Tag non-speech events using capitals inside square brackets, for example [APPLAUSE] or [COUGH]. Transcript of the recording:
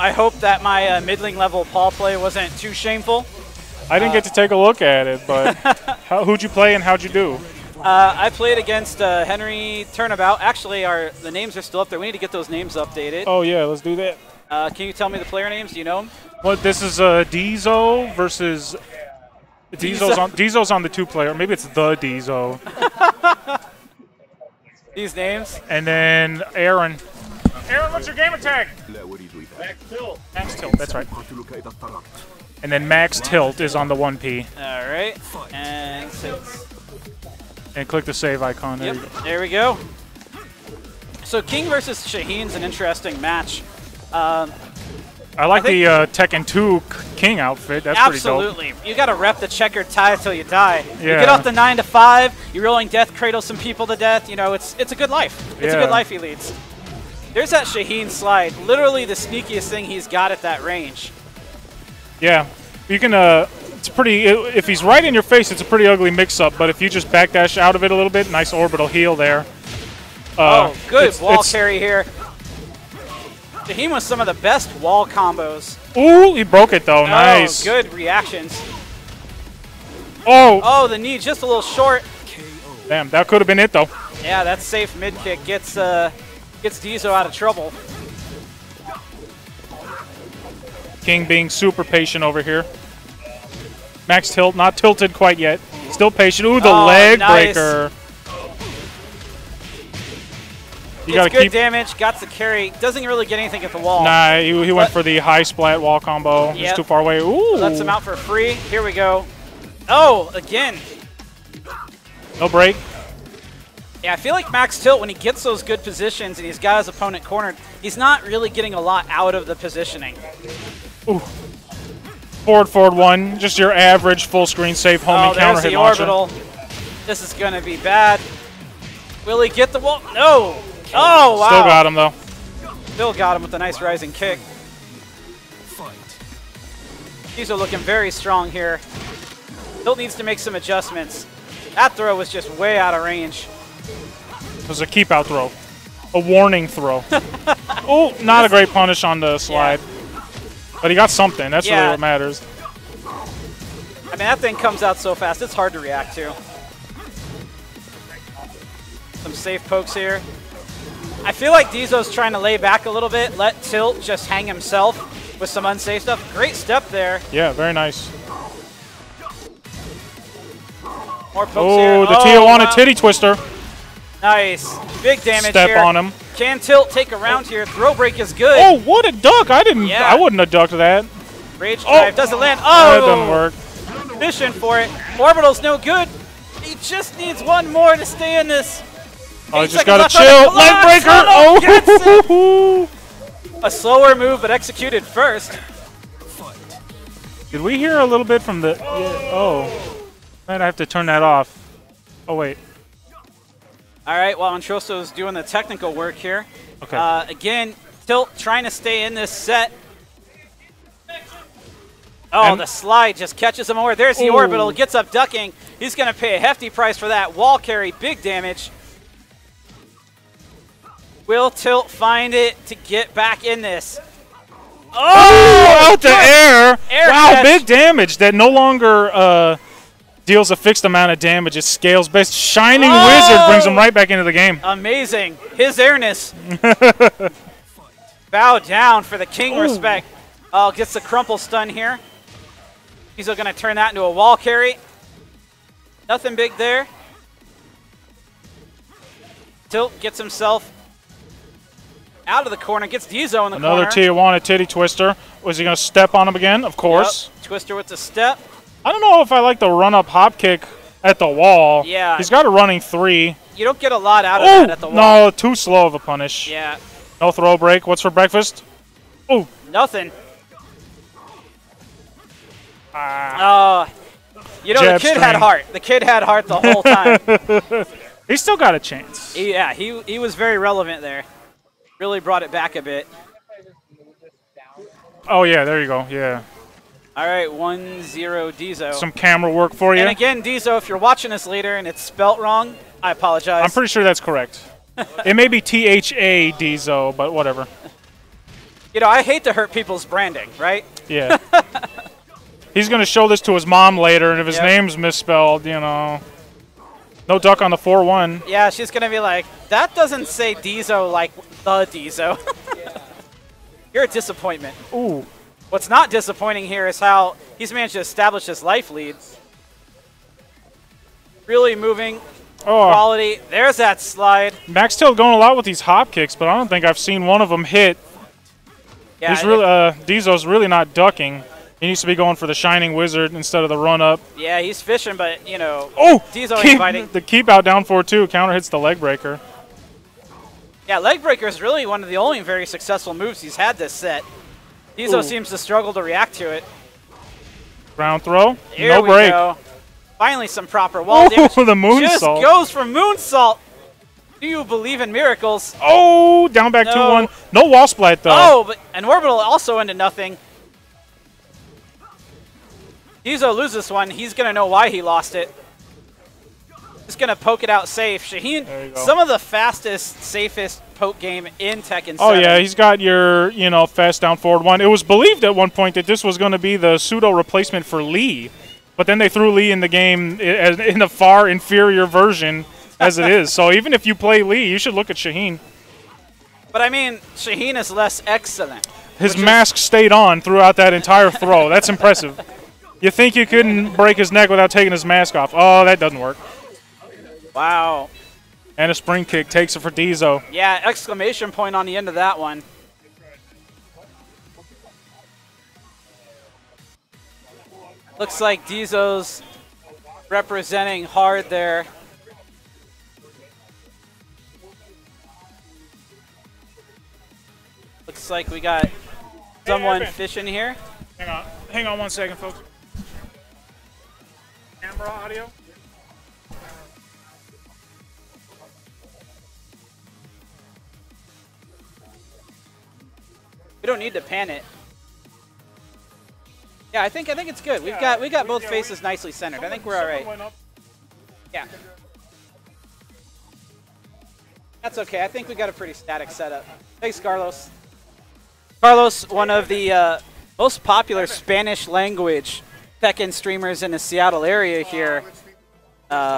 I hope that my uh, middling level Paul play wasn't too shameful. I didn't get to take a look at it, but [LAUGHS] how, who'd you play and how'd you do? Uh, I played against uh, Henry Turnabout. Actually, our the names are still up there. We need to get those names updated. Oh yeah, let's do that. Uh, can you tell me the player names? Do you know them? What this is uh, Deezo versus Deezo's Deezo. on Deezo's on the two player. Maybe it's the Deezo, [LAUGHS] These names? and then Aaron. Aaron, what's your gamer tag? Max Tilt. Max Tilt, that's right. And then Max Tilt is on the 1P. Alright. And six. And click the save icon. There, yep. we, go. there we go. So King versus Shaheen's an interesting match. Um, I like I the uh, Tekken 2 King outfit. That's absolutely. You got to rep the checkered tie till you die. Yeah. You get off the nine to five. You're rolling death, cradle some people to death. You know, it's it's a good life. It's yeah. a good life he leads. There's that Shaheen slide. Literally the sneakiest thing he's got at that range. Yeah, you can. Uh, it's pretty. if he's right in your face, it's a pretty ugly mix-up. But if you just backdash out of it a little bit, nice orbital heel there. Uh, oh, good it's- wall it's- carry here. Shaheen was some of the best wall combos. Ooh, he broke it though. Nice. Oh, good reactions. Oh, Oh, the knee just a little short. damn, that could have been it though. Yeah, that safe mid kick gets uh gets Diesel out of trouble. King being super patient over here. Max tilt, not tilted quite yet. Still patient. Ooh, the Oh, leg nice. breaker. You gotta good keep. damage, got the carry. Doesn't really get anything at the wall. Nah, he, he went for the high splat wall combo. He's too far away. Ooh, Lets him out for free. Here we go. Oh, again. no break. Yeah, I feel like Max Tilt, when he gets those good positions and he's got his opponent cornered, he's not really getting a lot out of the positioning. Forward, forward one. Just your average full screen safe homing oh, counter hit the launcher. orbital. This is going to be bad. Will he get the wall? No. Oh, wow. Still got him though. Still got him with a nice rising kick. These are looking very strong here. Tilt needs to make some adjustments. That throw was just way out of range. It was a keep out throw. A warning throw. [LAUGHS] oh, not a great punish on the slide. But he got something. That's really what matters. I mean, that thing comes out so fast, it's hard to react to. Some safe pokes here. I feel like Deezo's trying to lay back a little bit, let Tilt just hang himself with some unsafe stuff. Great step there. Yeah, very nice. More pokes here. Oh, the Tijuana oh, wow. titty twister. Nice. Big damage Step here. on him. Can Tilt take a round here? Throw break is good. Oh, what a duck! I didn't. Yeah. I wouldn't have ducked that. Rage oh. drive doesn't land. Oh, that Oh, doesn't work. Fishing for it. Orbital's no good. He just needs one more to stay in this. Oh, Eight just gotta chill. Leg breaker. Oh. [LAUGHS] A slower move, but executed first. Did we hear a little bit from the? Yeah, oh, might I have to turn that off. Oh wait. All right, while Antroso's doing the technical work here. Okay. Uh, again, Tilt trying to stay in this set. Oh, And- the slide just catches him over. There's the Ooh. orbital, gets up ducking. He's going to pay a hefty price for that. Wall carry, big damage. Will Tilt find it to get back in this? Oh, out the air! Air wow, catch. big damage that no longer uh, deals a fixed amount of damage. It scales based. Shining Oh! Wizard brings him oh! right back into the game. Amazing. His airness. [LAUGHS] Bow down for the king Ooh. respect. Oh, gets the crumple stun here. He's going to turn that into a wall carry. Nothing big there. Tilt gets himself out of the corner, gets Deezo in the corner. Another corner. Tijuana titty twister. Was he going to step on him again? Of Yep. course. Twister with the step. I don't know if I like the run up hop kick at the wall. Yeah. He's got a running three. You don't get a lot out of Oh, that at the wall. no, too slow of a punish. Yeah, No throw break. What's for breakfast? Oh, nothing. Ah. Oh, you know, Jab the kid had heart. The kid had heart the whole time. [LAUGHS] [LAUGHS] he still got a chance. Yeah, he he was very relevant there. Really brought it back a bit. Oh yeah, there you go. Yeah, All right, 1-0 Deezo. some camera work for you. and again, Deezo, if you're watching this later and it's spelt wrong, I apologize. I'm pretty sure that's correct. it may be T H A Deezo, but whatever. You know, I hate to hurt people's branding, right? Yeah. [LAUGHS] He's going to show this to his mom later, and if his Yep. name's misspelled, you know. No duck on the 4 1. Yeah, she's gonna be like, that doesn't say Diesel like the Diesel. [LAUGHS] You're a disappointment. Ooh. What's not disappointing here is how he's managed to establish his life lead. Really moving Oh, quality. There's that slide. Max Tilt going a lot with these hop kicks, but I don't think I've seen one of them hit. Yeah, He's really, uh, Diesel's really not ducking. He needs to be going for the Shining Wizard instead of the run up. yeah, he's fishing, but you know, Oh! Ain't keep- fighting. [LAUGHS] The keep out down 4 2 counter hits the leg breaker. yeah, leg breaker is really one of the only very successful moves he's had this set. Diesel Ooh. seems to struggle to react to it. Ground throw. Here no we break. go. Finally, some proper wall Ooh, damage. [LAUGHS] the moonsault. Just goes for moonsault. Do you believe in miracles? Oh, down back 2 1. No wall splat, though. Oh, but an orbital also into nothing. Diesel loses this one. He's gonna know why he lost it. He's gonna poke it out safe. Shaheen, some of the fastest, safest poke game in Tekken 7. Oh yeah, he's got your you know fast down forward one. It was believed at one point that this was going to be the pseudo replacement for Lee, but then they threw Lee in the game in the far inferior version as it is. So even if you play Lee, you should look at Shaheen. but I mean, Shaheen is less excellent. His mask stayed on throughout that entire throw. That's impressive. You think you couldn't break his neck without taking his mask off? Oh, that doesn't work. Wow. And a spring kick takes it for Diesel. Yeah, exclamation point on the end of that one. Looks like Diesel's representing hard there. Looks like we got someone Evan. fishing here. Hang on, hang on one second, folks. Camera audio. We don't need to pan it. Yeah, I think I think it's good. We've got we got both Yeah, faces nicely centered. I think we're all right. Yeah. That's okay. I think we got a pretty static setup. Thanks, Carlos. Carlos, one of the uh, most popular Spanish language Tekken streamers in the Seattle area here. Uh,